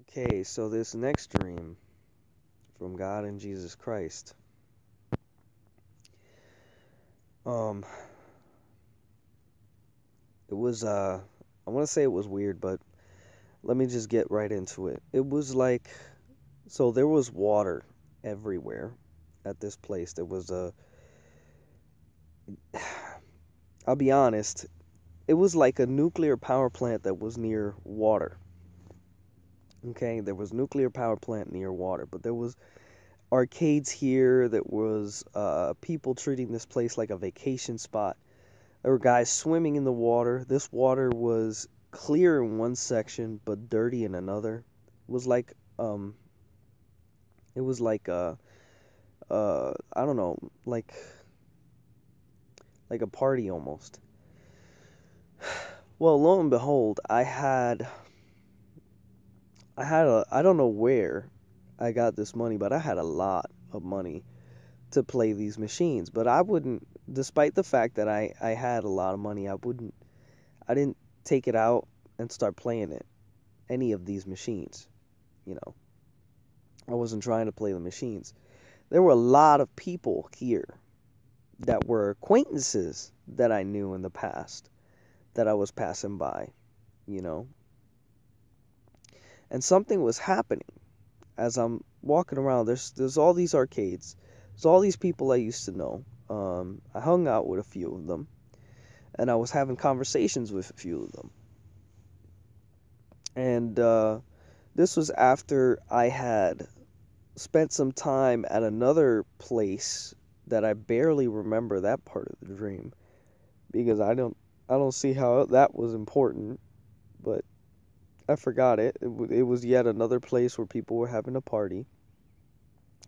Okay, so this next dream from God and Jesus Christ. Um it was uh I want to say it was weird, but let me just get right into it. It was like so there was water everywhere at this place. There was a I'll be honest, it was like a nuclear power plant that was near water. Okay, there was nuclear power plant near water, but there was arcades here. That was uh, people treating this place like a vacation spot. There were guys swimming in the water. This water was clear in one section, but dirty in another. It was like um, it was like uh, uh, I don't know, like like a party almost. Well, lo and behold, I had I had a I don't know where I got this money, but I had a lot of money to play these machines. But I wouldn't despite the fact that I, I had a lot of money, I wouldn't I didn't take it out and start playing it. Any of these machines. You know. I wasn't trying to play the machines. There were a lot of people here that were acquaintances that I knew in the past that I was passing by, you know and something was happening as I'm walking around. There's there's all these arcades. There's all these people I used to know. Um, I hung out with a few of them, and I was having conversations with a few of them. And uh, this was after I had spent some time at another place that I barely remember that part of the dream because I don't I don't see how that was important, but I forgot it. It, it was yet another place where people were having a party.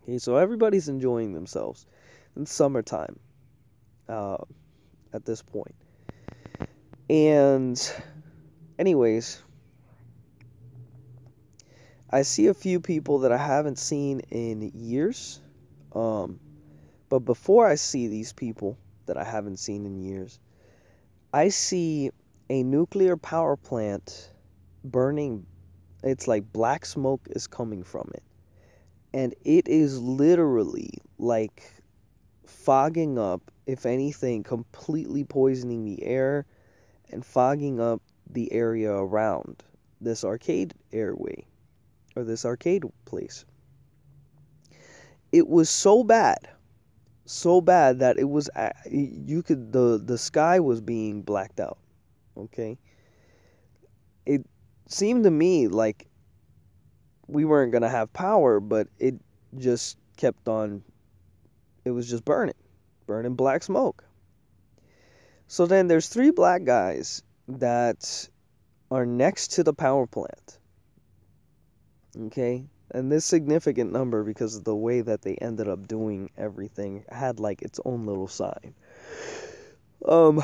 Okay, so everybody's enjoying themselves in summertime uh, at this point. And, anyways, I see a few people that I haven't seen in years. Um, but before I see these people that I haven't seen in years, I see a nuclear power plant burning it's like black smoke is coming from it. And it is literally like fogging up if anything completely poisoning the air and fogging up the area around this arcade airway or this arcade place. It was so bad so bad that it was you could the the sky was being blacked out okay? It seemed to me like we weren't going to have power, but it just kept on, it was just burning, burning black smoke. So then there's three black guys that are next to the power plant. Okay? And this significant number, because of the way that they ended up doing everything, had like its own little sign. Um,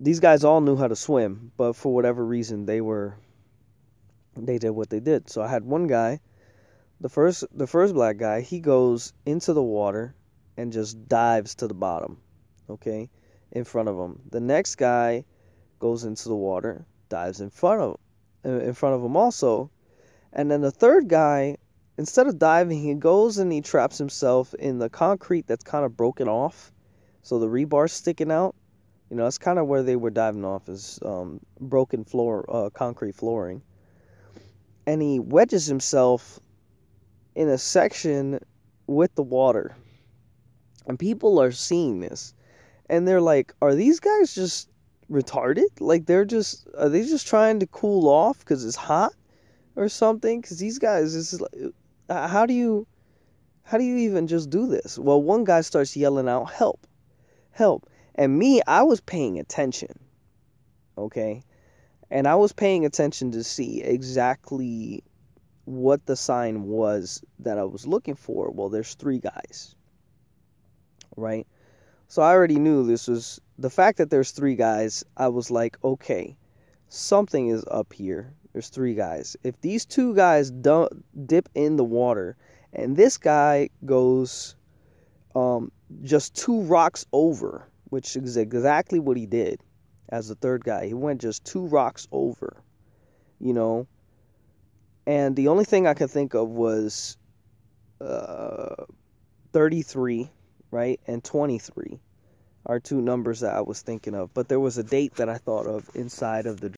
these guys all knew how to swim, but for whatever reason they were they did what they did. So I had one guy, the first the first black guy, he goes into the water and just dives to the bottom, okay, in front of him. The next guy goes into the water, dives in front of in front of him also, and then the third guy, instead of diving, he goes and he traps himself in the concrete that's kind of broken off, so the rebar's sticking out you know, that's kind of where they were diving off is um, broken floor, uh, concrete flooring. And he wedges himself in a section with the water. And people are seeing this. And they're like, are these guys just retarded? Like, they're just, are they just trying to cool off because it's hot or something? Because these guys, is like, uh, how do you, how do you even just do this? Well, one guy starts yelling out, help, help. And me, I was paying attention. Okay? And I was paying attention to see exactly what the sign was that I was looking for. Well, there's three guys. Right? So I already knew this was the fact that there's three guys, I was like, okay, something is up here. There's three guys. If these two guys don't dip in the water and this guy goes um, just two rocks over which is exactly what he did as the third guy. He went just two rocks over, you know. and the only thing I could think of was uh, 33, right, and 23 are two numbers that I was thinking of. But there was a date that I thought of inside of the